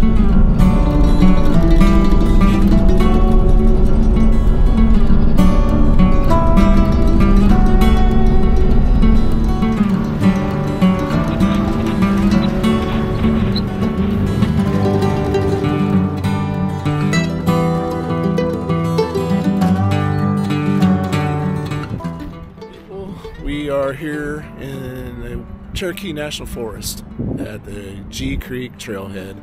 Thank you. We are here in the Cherokee National Forest at the G Creek Trailhead.